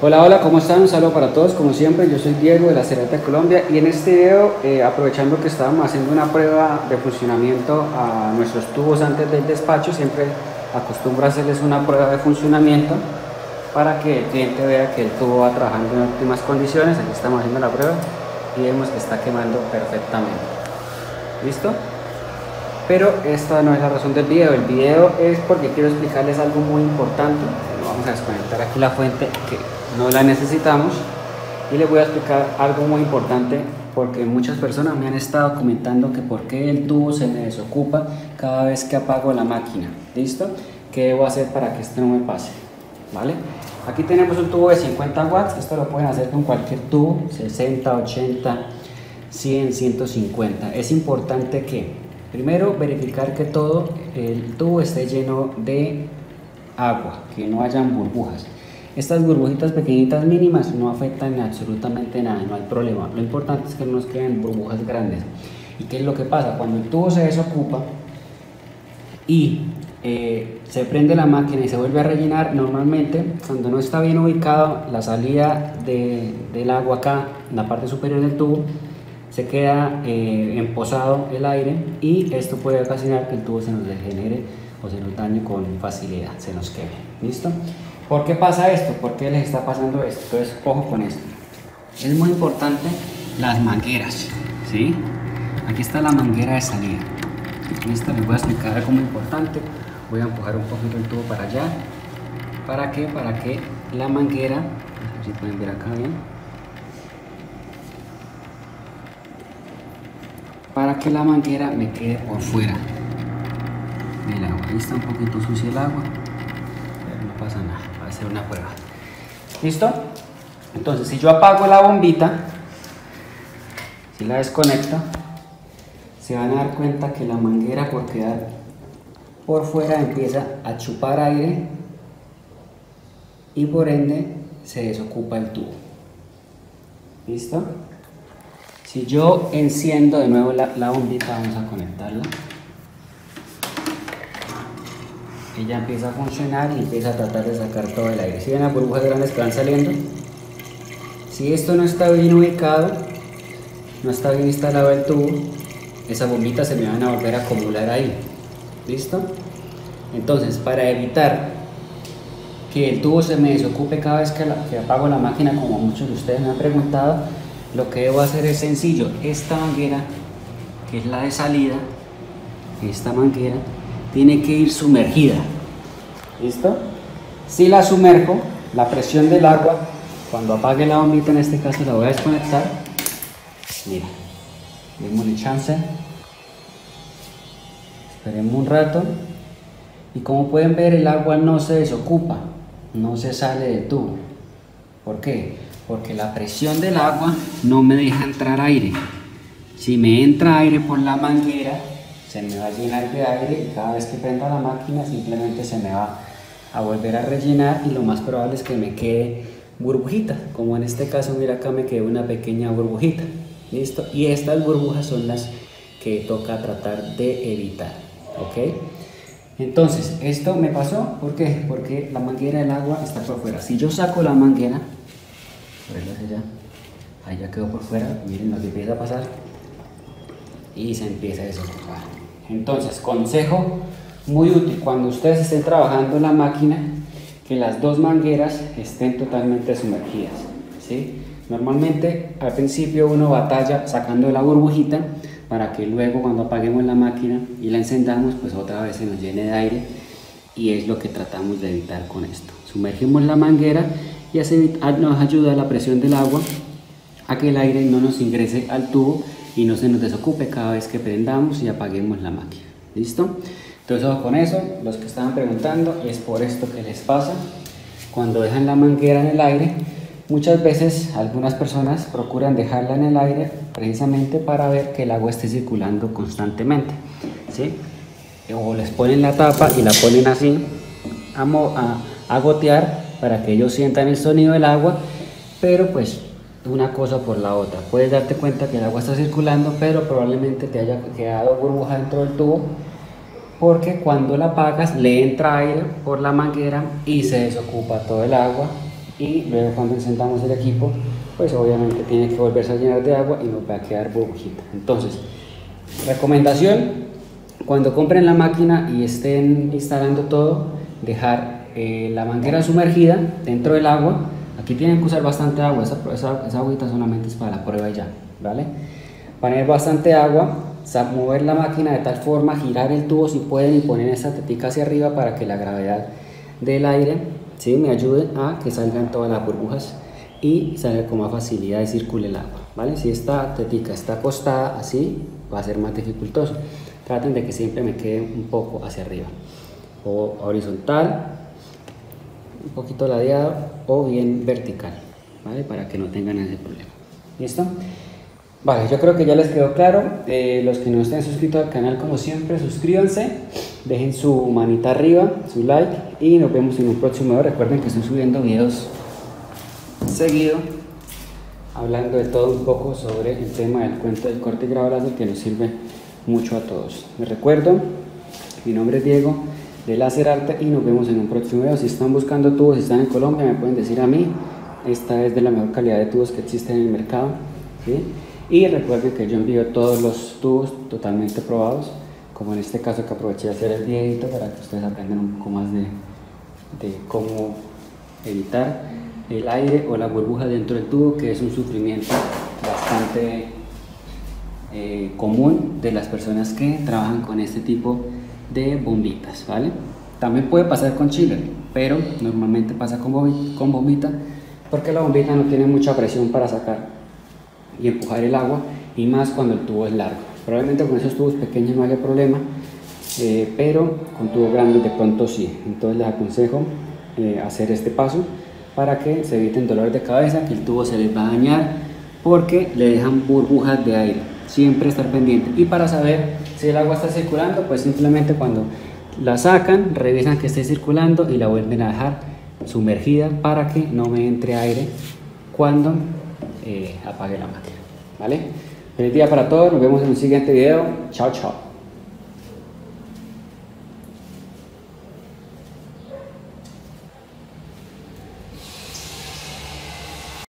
Hola, hola, ¿cómo están? Un saludo para todos, como siempre, yo soy Diego de la Cerata Colombia y en este video, eh, aprovechando que estábamos haciendo una prueba de funcionamiento a nuestros tubos antes del despacho, siempre acostumbro a hacerles una prueba de funcionamiento para que el cliente vea que el tubo va trabajando en óptimas condiciones, aquí estamos haciendo la prueba y vemos que está quemando perfectamente. ¿Listo? Pero esta no es la razón del video, el video es porque quiero explicarles algo muy importante, vamos a desconectar aquí la fuente que no la necesitamos y les voy a explicar algo muy importante porque muchas personas me han estado comentando que por qué el tubo se me desocupa cada vez que apago la máquina ¿listo? ¿qué debo hacer para que esto no me pase? ¿vale? aquí tenemos un tubo de 50 watts esto lo pueden hacer con cualquier tubo 60, 80, 100, 150 es importante que primero verificar que todo el tubo esté lleno de agua que no hayan burbujas estas burbujitas pequeñitas mínimas no afectan absolutamente nada, no hay problema. Lo importante es que no nos queden burbujas grandes. ¿Y qué es lo que pasa? Cuando el tubo se desocupa y eh, se prende la máquina y se vuelve a rellenar, normalmente cuando no está bien ubicado la salida del agua acá, en la parte superior del tubo, se queda eh, emposado el aire y esto puede ocasionar que el tubo se nos degenere o se nos dañe con facilidad, se nos queme. ¿Listo? ¿Por qué pasa esto? ¿Por qué les está pasando esto? Entonces, ojo con esto. Es muy importante las mangueras, ¿sí? Aquí está la manguera de salida. Listo, les voy a explicar algo muy importante. Voy a empujar un poquito el tubo para allá. ¿Para qué? Para que la manguera, si pueden ver acá bien, para que la manguera me quede por fuera. Mira, ahí está un poquito sucio el agua, no pasa nada hacer una prueba. ¿Listo? Entonces, si yo apago la bombita, si la desconecto, se van a dar cuenta que la manguera por quedar por fuera empieza a chupar aire y por ende se desocupa el tubo. ¿Listo? Si yo enciendo de nuevo la, la bombita, vamos a conectarla. Ella empieza a funcionar y empieza a tratar de sacar todo el aire. Si ven las burbujas grandes que van saliendo? Si esto no está bien ubicado, no está bien instalado el tubo, esas bombitas se me van a volver a acumular ahí. ¿Listo? Entonces, para evitar que el tubo se me desocupe cada vez que, que apago la máquina, como muchos de ustedes me han preguntado, lo que debo hacer es sencillo. Esta manguera, que es la de salida, esta manguera, tiene que ir sumergida. ¿Listo? Si la sumerjo, la presión del agua, cuando apague la bombita, en este caso la voy a desconectar. Mira, démosle chance. Esperemos un rato. Y como pueden ver, el agua no se desocupa, no se sale del tubo. ¿Por qué? Porque la presión del agua no me deja entrar aire. Si me entra aire por la manguera, se me va a llenar de aire y cada vez que prenda la máquina simplemente se me va a volver a rellenar y lo más probable es que me quede burbujita, como en este caso mira acá me quedó una pequeña burbujita, listo, y estas burbujas son las que toca tratar de evitar, ok, entonces esto me pasó, ¿por qué? Porque la manguera del agua está por fuera, si yo saco la manguera, ahí ya quedó por fuera, miren lo que empieza a pasar, y se empieza a desocupar. Entonces, consejo muy útil, cuando ustedes estén trabajando en la máquina, que las dos mangueras estén totalmente sumergidas. ¿sí? Normalmente al principio uno batalla sacando la burbujita para que luego cuando apaguemos la máquina y la encendamos, pues otra vez se nos llene de aire y es lo que tratamos de evitar con esto. Sumergimos la manguera y así nos ayuda la presión del agua a que el aire no nos ingrese al tubo y no se nos desocupe cada vez que prendamos y apaguemos la máquina. ¿Listo? Entonces con eso, los que estaban preguntando, es por esto que les pasa. Cuando dejan la manguera en el aire, muchas veces algunas personas procuran dejarla en el aire precisamente para ver que el agua esté circulando constantemente. ¿sí? O les ponen la tapa y la ponen así a, a, a gotear para que ellos sientan el sonido del agua, pero pues una cosa por la otra. Puedes darte cuenta que el agua está circulando, pero probablemente te haya quedado burbuja dentro del tubo, porque cuando la apagas le entra aire por la manguera y se desocupa todo el agua y luego cuando encendamos el equipo pues obviamente tiene que volverse a llenar de agua y nos va a quedar burbujita entonces recomendación cuando compren la máquina y estén instalando todo dejar eh, la manguera sumergida dentro del agua aquí tienen que usar bastante agua esa, esa, esa solamente es para la prueba ya vale poner bastante agua mover la máquina de tal forma, girar el tubo si pueden y poner esta tetica hacia arriba para que la gravedad del aire ¿sí? me ayude a que salgan todas las burbujas y salga con más facilidad y circule el agua. ¿vale? Si esta tetica está acostada así, va a ser más dificultoso. Traten de que siempre me quede un poco hacia arriba o horizontal, un poquito ladeado o bien vertical, ¿vale? para que no tengan ese problema. ¿Listo? Vale, yo creo que ya les quedó claro. Eh, los que no estén suscritos al canal, como siempre, suscríbanse, dejen su manita arriba, su like y nos vemos en un próximo video. Recuerden que estoy subiendo videos seguido, hablando de todo un poco sobre el tema del cuento del corte y grabado que nos sirve mucho a todos. Me recuerdo, mi nombre es Diego de Láser Arte y nos vemos en un próximo video. Si están buscando tubos, si están en Colombia, me pueden decir a mí. Esta es de la mejor calidad de tubos que existen en el mercado. Y recuerden que yo envío todos los tubos totalmente probados, como en este caso que aproveché de hacer el videito para que ustedes aprendan un poco más de, de cómo evitar el aire o la burbuja dentro del tubo, que es un sufrimiento bastante eh, común de las personas que trabajan con este tipo de bombitas, ¿vale? También puede pasar con chile, pero normalmente pasa con, con bombita porque la bombita no tiene mucha presión para sacar y empujar el agua y más cuando el tubo es largo. Probablemente con esos tubos pequeños no haya problema, eh, pero con tubos grandes de pronto sí. Entonces les aconsejo eh, hacer este paso para que se eviten dolores de cabeza, que el tubo se les va a dañar porque le dejan burbujas de aire. Siempre estar pendiente. Y para saber si el agua está circulando, pues simplemente cuando la sacan, revisan que esté circulando y la vuelven a dejar sumergida para que no me entre aire cuando eh, apague la máquina. ¿Vale? Feliz día para todos, nos vemos en un siguiente video. Chao, chao.